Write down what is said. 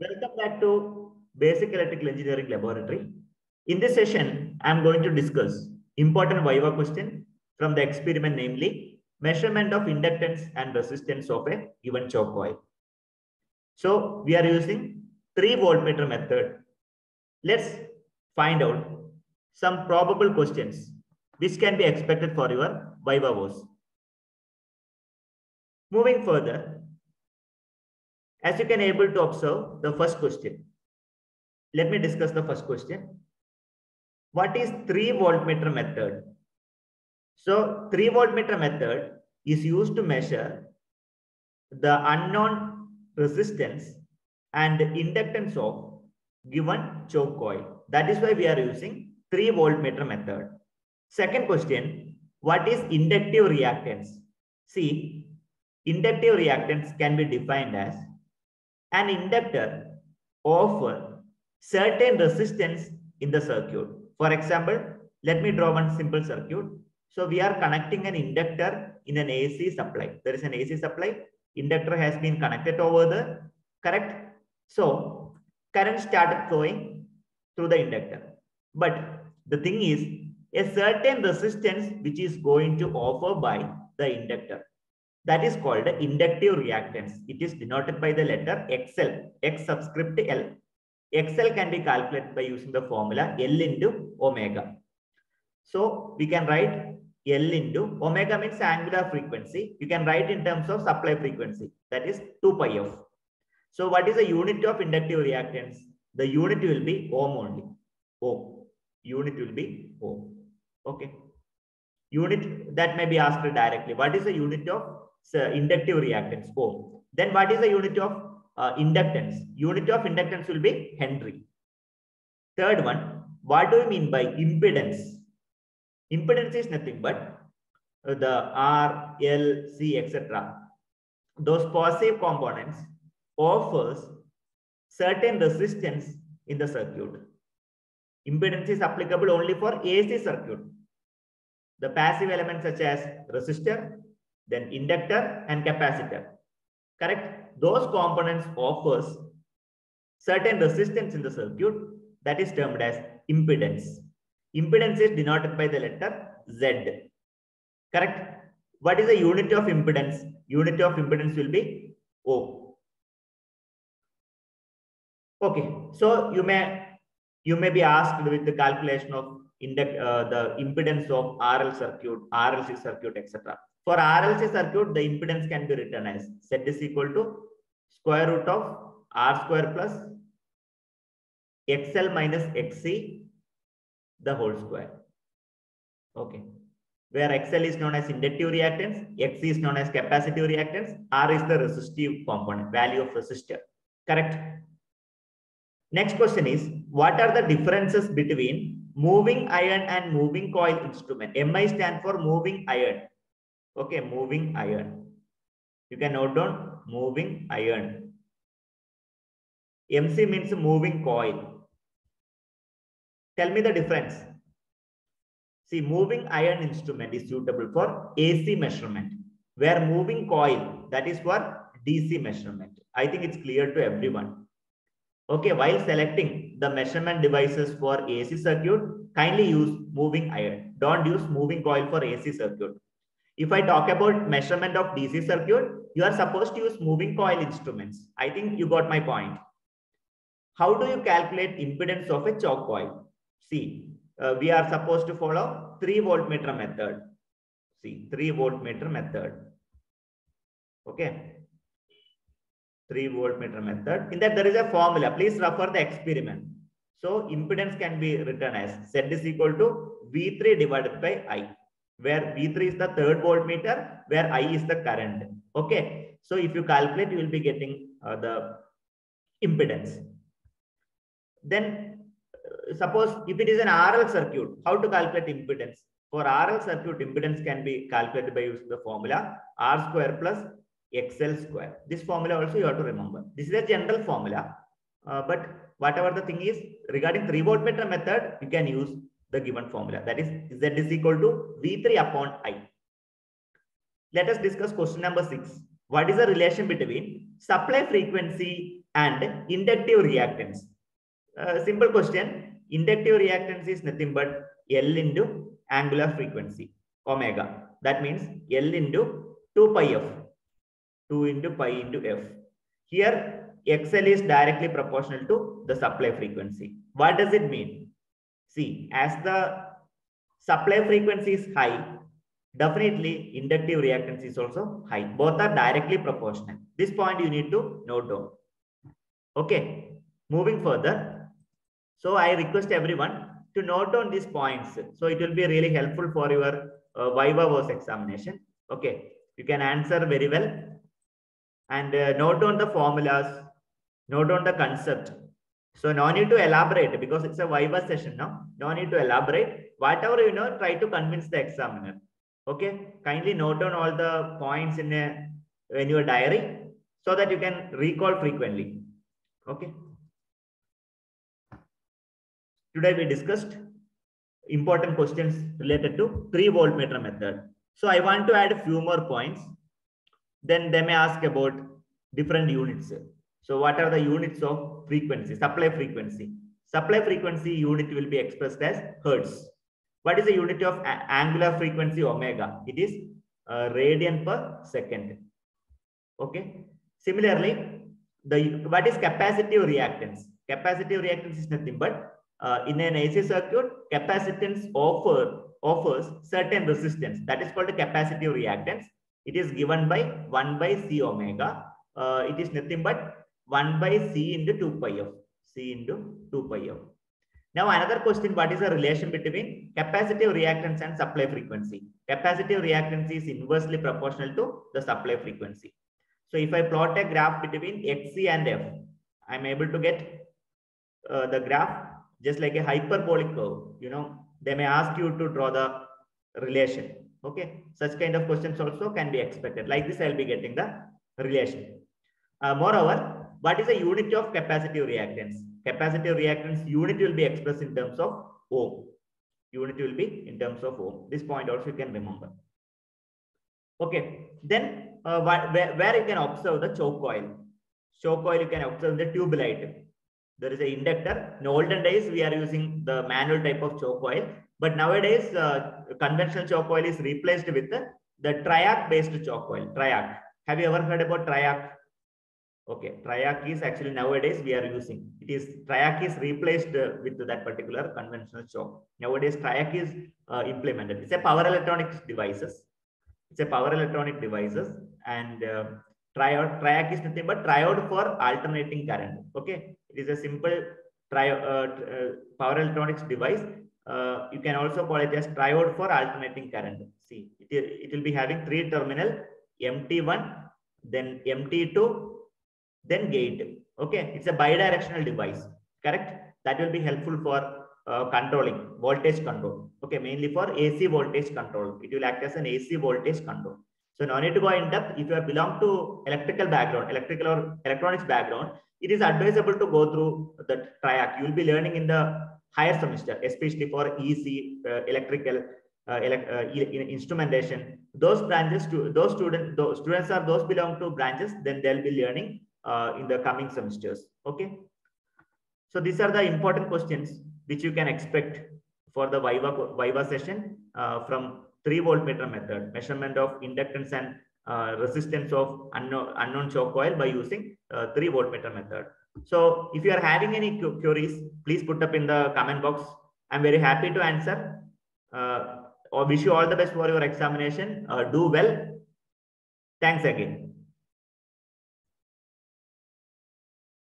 Welcome back to Basic Electrical Engineering Laboratory. In this session, I am going to discuss important Viva question from the experiment, namely measurement of inductance and resistance of a given choke coil. So we are using three voltmeter method. Let's find out some probable questions which can be expected for your Viva voce. Moving further, as you can able to observe the first question. Let me discuss the first question. What is 3 voltmeter method? So 3 voltmeter method is used to measure the unknown resistance and inductance of given choke coil. That is why we are using 3 voltmeter method. Second question, what is inductive reactance? See, inductive reactance can be defined as an inductor offer certain resistance in the circuit. For example, let me draw one simple circuit. So we are connecting an inductor in an AC supply. There is an AC supply. Inductor has been connected over the correct. So current started flowing through the inductor. But the thing is a certain resistance which is going to offer by the inductor. That is called inductive reactance. It is denoted by the letter XL, X subscript L. XL can be calculated by using the formula L into omega. So we can write L into omega means angular frequency. You can write in terms of supply frequency. That is 2 pi f. So what is the unit of inductive reactance? The unit will be ohm only. Ohm. Unit will be ohm. Okay. Unit that may be asked directly. What is the unit of inductive reactance ohm. Then what is the unit of uh, inductance? Unit of inductance will be Henry. Third one, what do you mean by impedance? Impedance is nothing but uh, the R, L, C, etc. Those positive components offers certain resistance in the circuit. Impedance is applicable only for AC circuit. The passive elements such as resistor, then inductor and capacitor. Correct? Those components offers certain resistance in the circuit that is termed as impedance. Impedance is denoted by the letter Z. Correct? What is the unit of impedance? Unit of impedance will be O. Okay, so you may you may be asked with the calculation of induct uh, the impedance of RL circuit, RLC circuit, etc. For RLC circuit, the impedance can be written as Z is equal to square root of R square plus XL minus XC the whole square. Okay. Where XL is known as inductive reactance, XC is known as capacitive reactance, R is the resistive component, value of resistor. Correct? Next question is, what are the differences between moving iron and moving coil instrument? MI stand for moving iron. Okay, moving iron. You can note down moving iron. MC means moving coil. Tell me the difference. See, moving iron instrument is suitable for AC measurement, where moving coil, that is for DC measurement. I think it's clear to everyone. Okay, while selecting the measurement devices for AC circuit, kindly use moving iron. Don't use moving coil for AC circuit. If I talk about measurement of DC circuit, you are supposed to use moving coil instruments. I think you got my point. How do you calculate impedance of a choke coil? See, uh, we are supposed to follow 3 voltmeter method. See, 3 voltmeter method. Okay. 3 voltmeter method. In that there is a formula. Please refer the experiment. So impedance can be written as Z is equal to V3 divided by I, where V3 is the third voltmeter, where I is the current. Okay. So if you calculate, you will be getting uh, the impedance. Then uh, suppose if it is an RL circuit, how to calculate impedance? For RL circuit, impedance can be calculated by using the formula R square plus XL square. This formula also you have to remember. This is a general formula, uh, but whatever the thing is regarding 3 voltmeter method, you can use the given formula. That is Z is equal to V3 upon I. Let us discuss question number 6. what is the relation between supply frequency and inductive reactance? Uh, simple question. Inductive reactance is nothing but L into angular frequency, omega. That means L into 2 pi f, 2 into pi into f. Here, XL is directly proportional to the supply frequency. What does it mean? See, as the supply frequency is high, definitely inductive reactance is also high. Both are directly proportional. This point you need to note down. Okay, moving further. So I request everyone to note down these points. So it will be really helpful for your uh, Viva voce examination. Okay, you can answer very well. And uh, note down the formulas, note down the concept. So no need to elaborate because it's a Viva session now. No need to elaborate. Whatever you know, try to convince the examiner. Okay, kindly note down all the points in, a, in your diary so that you can recall frequently. Okay. Today we discussed important questions related to 3 voltmeter method. So I want to add a few more points. Then they may ask about different units. So what are the units of frequency, supply frequency? Supply frequency unit will be expressed as hertz. What is the unit of angular frequency omega? It is uh, radian per second. Okay. Similarly, the what is capacitive reactance? Capacitive reactance is nothing but uh, in an AC circuit, capacitance offer offers certain resistance. That is called a capacitive reactance. It is given by 1 by C omega. Uh, it is nothing but 1 by C into 2 pi f. C into 2 pi f. Now another question, what is the relation between capacitive reactance and supply frequency? Capacitive reactance is inversely proportional to the supply frequency. So if I plot a graph between XC and F, I'm able to get uh, the graph just like a hyperbolic curve. You know, they may ask you to draw the relation. Okay, such kind of questions also can be expected. Like this, I'll be getting the relation. Uh, moreover, what is the unit of capacitive reactance? Capacitive reactance unit will be expressed in terms of ohm. Unit will be in terms of ohm. This point also you can remember. Okay, then uh, where, where you can observe the choke coil. Choke coil you can observe the tube light. There is an inductor. In olden days, we are using the manual type of choke coil. But nowadays, uh, conventional choke coil is replaced with the, the triac based choke coil. Triac. Have you ever heard about triac? Okay, triac is actually nowadays we are using. It is triac is replaced uh, with that particular conventional choke. Nowadays, triac is uh, implemented. It's a power electronic devices. It's a power electronic devices and uh, triode triac is nothing but triode for alternating current. Okay, it is a simple tri uh, uh, power electronics device. Uh, you can also call it as triode for alternating current. See, it, it will be having three terminal MT1, then MT2, then gate. Okay, it's a bidirectional device. Correct. That will be helpful for uh, controlling voltage control. Okay, mainly for AC voltage control. It will act as an AC voltage control. So no need to go in depth. If you belong to electrical background, electrical or electronics background, it is advisable to go through the triac. You will be learning in the higher semester, especially for EC, uh, electrical, uh, elect, uh, instrumentation. Those branches, to those students, those students are those belong to branches, then they'll be learning uh, in the coming semesters. Okay. So these are the important questions which you can expect for the Viva, Viva session uh, from 3 voltmeter method, measurement of inductance and uh, resistance of unknown, unknown choke coil by using uh, 3 voltmeter method. So if you are having any queries, please put up in the comment box. I'm very happy to answer. Uh, or wish you all the best for your examination. Uh, do well. Thanks again.